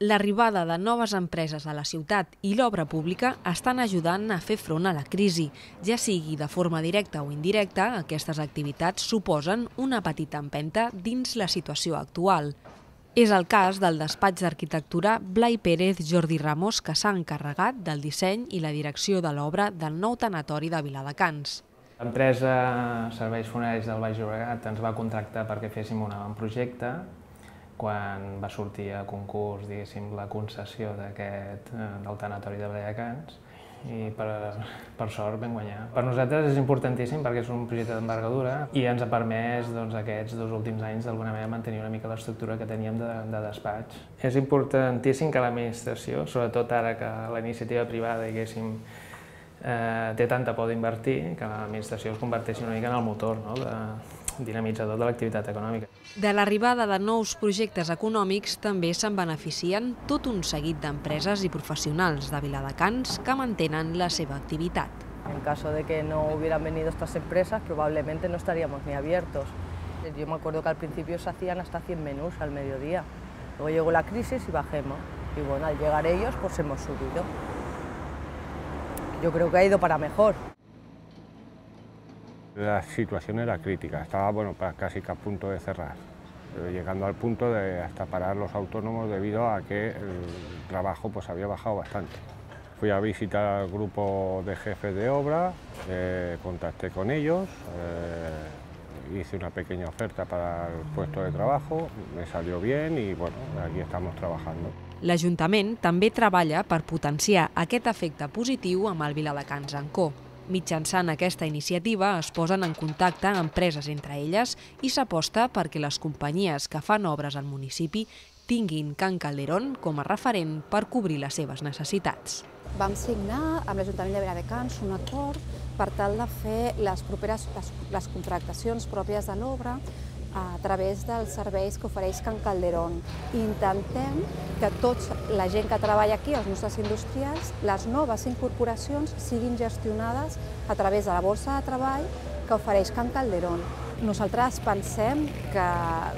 L'arribada de noves empreses a la ciutat i l'obra pública estan ajudant a fer front a la crisi. Ja sigui de forma directa o indirecta, aquestes activitats suposen una petita empenta dins la situació actual. És el cas del despatx d'arquitectura Blai Pérez Jordi Ramos, que s'ha encarregat del disseny i la direcció de l'obra del nou tanatori de Viladecans. L'empresa Serveis Funeraris del Baix Llobregat ens va contractar perquè féssim un projecte quan va sortir a concurs, diguéssim, la concessió d'aquest, eh, del tanatori de Bredecans, i per, per sort vam guanyar. Per nosaltres és importantíssim perquè és un projecte d'envergadura i ens ha permès doncs, aquests dos últims anys d'alguna manera mantenir una mica l'estructura que teníem de, de despatx. És importantíssim que l'administració, sobretot ara que la iniciativa privada diguéssim, eh, té tanta por d'invertir, que l'administració es converteixi una mica en el motor no? de, dinamitzador de l'activitat econòmica. De l'arribada de nous projectes econòmics també se'n beneficien tot un seguit d'empreses i professionals de Viladecans que mantenen la seva activitat. En caso de que no hubieran venido estas empresas, probablemente no estaríamos ni abiertos. Yo me acuerdo que al principio se hacían hasta 100 menús al mediodía. Luego llegó la crisis y bajemos. Y bueno, al llegar ellos, pues hemos subido. Yo creo que ha ido para mejor. La situación era crítica, estaba bueno, casi que a punto de cerrar, llegando al punto de hasta parar los autónomos debido a que el trabajo pues, había bajado bastante. Fui a visitar al grupo de jefes de obra, eh, contacté con ellos, eh, hice una pequeña oferta para el puesto de trabajo, me salió bien i bueno, aquí estamos trabajando. L'Ajuntament també treballa per potenciar aquest efecte positiu amb el Viladecans en Co. Mitjançant aquesta iniciativa es posen en contacte empreses entre elles i s'aposta perquè les companyies que fan obres al municipi tinguin Can Calderón com a referent per cobrir les seves necessitats. Vam signar amb l'Ajuntament de Viladecans un acord per tal de fer les properes les, les contractacions pròpies de l'obra a través dels serveis que ofereix Can Calderón. I intentem que tots, la gent que treballa aquí, els nostres industrials, les noves incorporacions siguin gestionades a través de la borsa de treball que ofereix Can Calderón. Nosaltres pensem que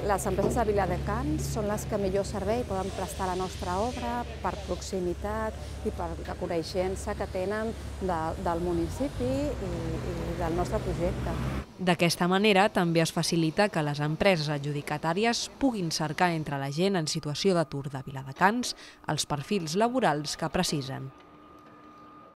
les empreses de Viladecans són les que millor servei poden prestar la nostra obra per proximitat i per la coneixença que tenen de, del municipi i, i del nostre projecte. D'aquesta manera també es facilita que les empreses adjudicatàries puguin cercar entre la gent en situació d'atur de Viladecans els perfils laborals que precisen.